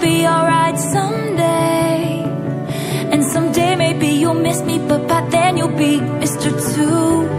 be alright someday. And someday maybe you'll miss me, but by then you'll be Mr. Two.